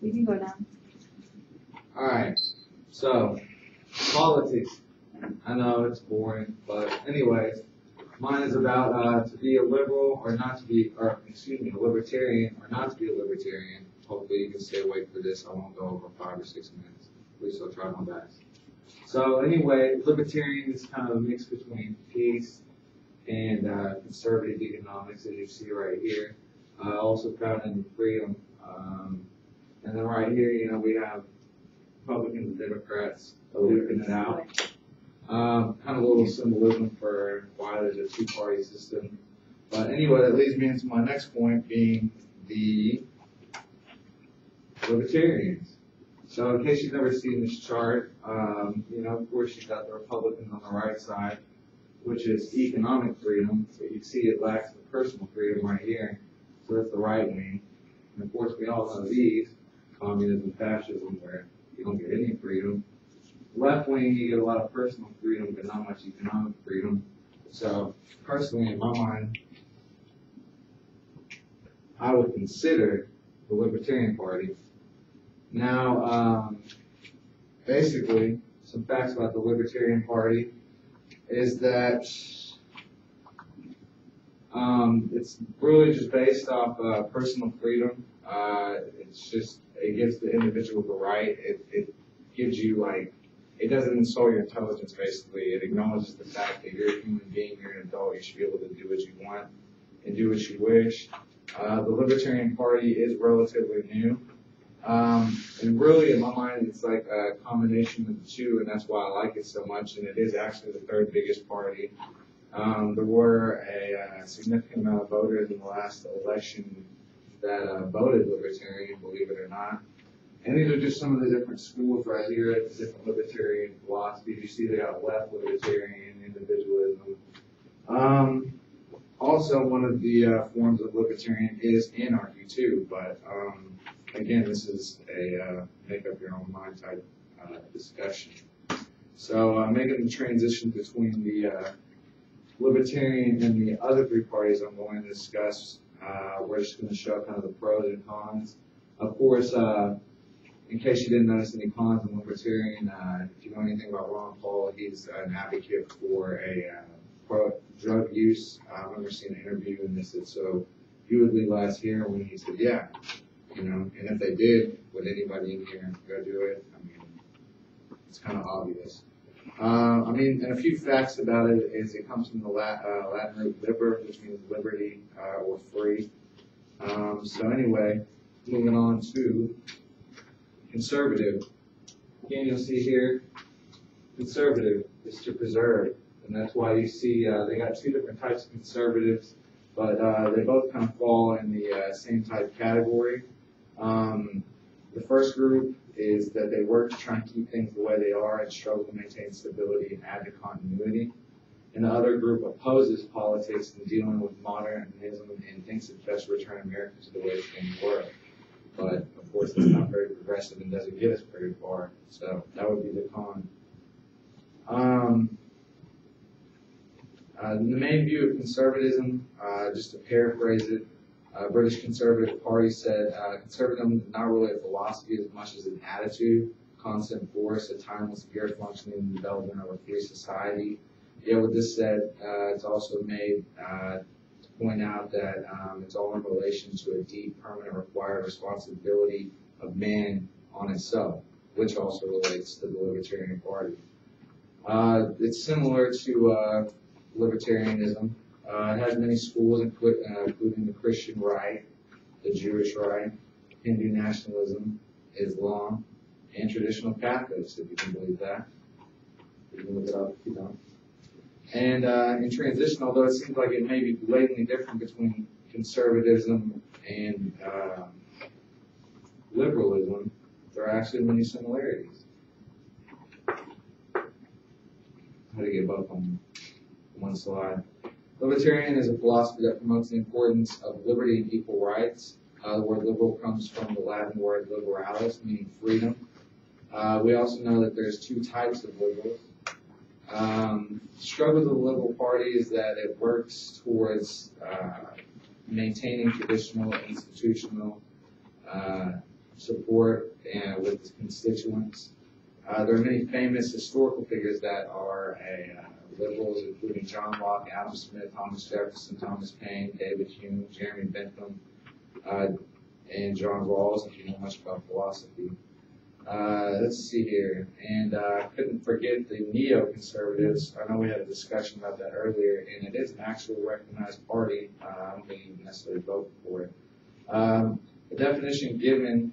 We can go down. Alright, so, politics. I know it's boring, but anyways, mine is about, uh, to be a liberal or not to be, or, excuse me, a libertarian or not to be a libertarian. Hopefully you can stay awake for this, I won't go over five or six minutes, at least I'll try my best. So anyway, libertarian is kind of a mix between peace and, uh, conservative economics, as you see right here. Uh, also found in freedom, um, right here, you know, we have Republicans and Democrats duking it out. Um, kind of a little symbolism for why there's a two-party system. But anyway, that leads me into my next point being the libertarians. So in case you've never seen this chart, um, you know, of course you've got the Republicans on the right side, which is economic freedom. So you see it lacks the personal freedom right here. So that's the right wing. And of course, we all know these, communism, fascism, where you don't get any freedom. Left wing, you get a lot of personal freedom, but not much economic freedom. So personally, in my mind, I would consider the Libertarian Party. Now, um, basically, some facts about the Libertarian Party is that um, it's really just based off uh, personal freedom. Uh, it's just it gives the individual the right. It, it gives you like it doesn't insult your intelligence. Basically, it acknowledges the fact that you're a human being, you're an adult, you should be able to do what you want and do what you wish. Uh, the Libertarian Party is relatively new. Um, and really, in my mind, it's like a combination of the two, and that's why I like it so much. And it is actually the third biggest party. Um, there were a, uh significant amount of voters in the last election that uh, voted Libertarian, believe it or not. And these are just some of the different schools right here, the different libertarian philosophies. You see they got left libertarian, individualism. Um, also, one of the uh, forms of libertarian is anarchy too, but um, again, this is a uh, make up your own mind type uh, discussion. So, uh, making the transition between the uh, libertarian and the other three parties I'm going to discuss, uh, we're just going to show kind of the pros and cons. Of course, uh, in case you didn't notice any cons in libertarian, uh, if you know anything about Ron Paul, he's an advocate for a uh, pro drug use. I remember seeing an interview and they said, so you would leave last here when he said, yeah, you know, and if they did, would anybody in here go do it? I mean, it's kind of obvious. Uh, I mean, and a few facts about it is it comes from the Latin, uh, Latin root liber, which means liberty uh, or free. Um, so anyway, moving on to conservative. Again, you'll see here, conservative is to preserve, and that's why you see uh, they got two different types of conservatives, but uh, they both kind of fall in the uh, same type category. Um, the first group is that they work to try and keep things the way they are and struggle to maintain stability and add to continuity. And the other group opposes politics and dealing with modernism and thinks it best to return America to the way things were. But of course, it's not very progressive and doesn't get us very far. So that would be the con. Um, uh, the main view of conservatism, uh, just to paraphrase it, uh, British Conservative Party said uh, conservatism is not really a philosophy as much as an attitude, constant force, a timeless gear functioning in the development of a free society. Yet with this said, uh, it's also made uh, to point out that um, it's all in relation to a deep, permanent, required responsibility of man on itself, which also relates to the Libertarian Party. Uh, it's similar to uh, libertarianism. Uh, it has many schools, uh, including the Christian right, the Jewish right, Hindu nationalism, Islam, and traditional Catholics, if you can believe that. You can look it up if you don't. And uh, in transition, although it seems like it may be blatantly different between conservatism and uh, liberalism, there are actually many similarities. How to get both on one slide. Libertarian is a philosophy that promotes the importance of liberty and equal rights. Uh, the word liberal comes from the Latin word liberalis, meaning freedom. Uh, we also know that there's two types of liberals. Um, struggle of the Liberal Party is that it works towards uh, maintaining traditional institutional uh, support and with constituents. Uh, there are many famous historical figures that are a, uh, liberals, including John Locke, Adam Smith, Thomas Jefferson, Thomas Paine, David Hume, Jeremy Bentham, uh, and John Rawls, if you know much about philosophy. Uh, let's see here, and uh, couldn't forget the neoconservatives. I know we had a discussion about that earlier, and it is an actual recognized party. Uh, I don't think you necessarily vote for it. Um, the definition given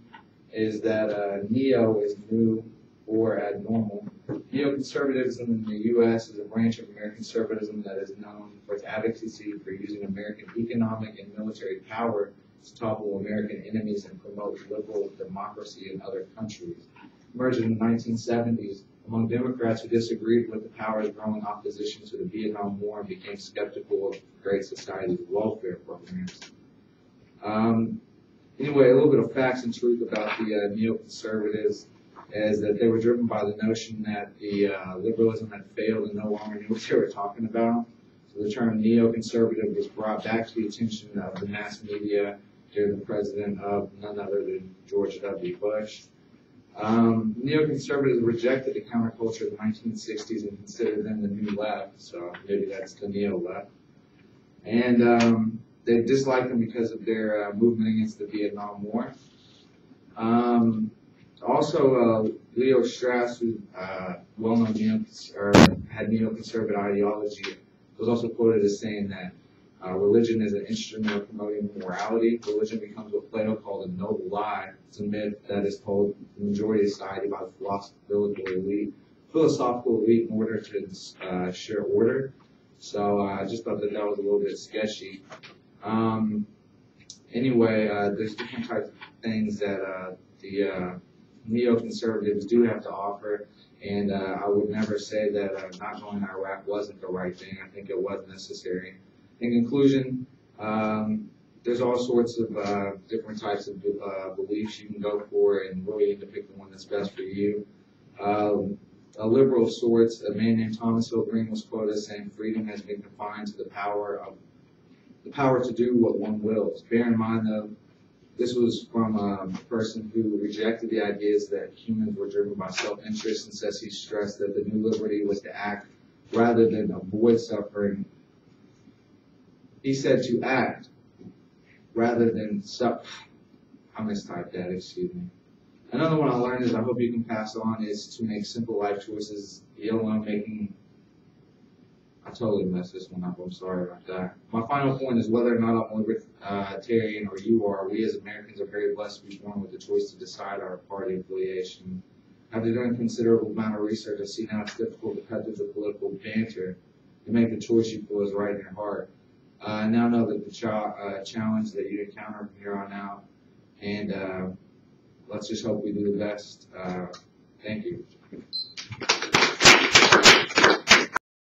is that uh, neo is new or abnormal. Neoconservatism in the U.S. is a branch of American conservatism that is known for its advocacy for using American economic and military power to topple American enemies and promote liberal democracy in other countries. Emerged in the 1970s among Democrats who disagreed with the power's growing opposition to the Vietnam War and became skeptical of Great Society's welfare programs. Um, anyway, a little bit of facts and truth about the uh, neoconservatives is that they were driven by the notion that the uh, liberalism had failed and no longer knew what they were talking about. So the term neoconservative was brought back to the attention of the mass media during the president of none other than George W. Bush. Um, neoconservatives rejected the counterculture of the 1960s and considered them the new left, so maybe that's the neo left. And um, they disliked them because of their uh, movement against the Vietnam War. Um, also, uh, Leo Strauss, who uh, well-known neo had neoconservative ideology, was also quoted as saying that uh, religion is an instrument of promoting morality. Religion becomes what Plato called a noble lie. It's a myth that is told the majority of society by the philosophical elite, philosophical elite in order to uh, share order. So uh, I just thought that that was a little bit sketchy. Um, anyway, uh, there's different types of things that uh, the uh, neoconservatives do have to offer. And uh, I would never say that uh, not going to Iraq wasn't the right thing. I think it was necessary. In conclusion, um, there's all sorts of uh, different types of uh, beliefs you can go for, and really need to pick the one that's best for you. Um, a liberal of sorts, a man named Thomas Hill Green was quoted as saying, "Freedom has been confined to the power of the power to do what one wills." Bear in mind, though, this was from um, a person who rejected the ideas that humans were driven by self-interest and says he stressed that the new liberty was to act rather than avoid suffering. He said to act rather than suffer. I mistyped that, excuse me. Another one I learned is I hope you can pass on is to make simple life choices. Don't want making totally messed this one up. I'm sorry about that. My final point is whether or not I'm libertarian or you are, we as Americans are very blessed to be born with the choice to decide our party affiliation. After doing a considerable amount of research, I see now it's difficult to cut through the political banter and make the choice you feel is right in your heart. Uh, I now know that the ch- uh, challenge that you encounter from here on out, and uh, let's just hope we do the best. Uh, thank you.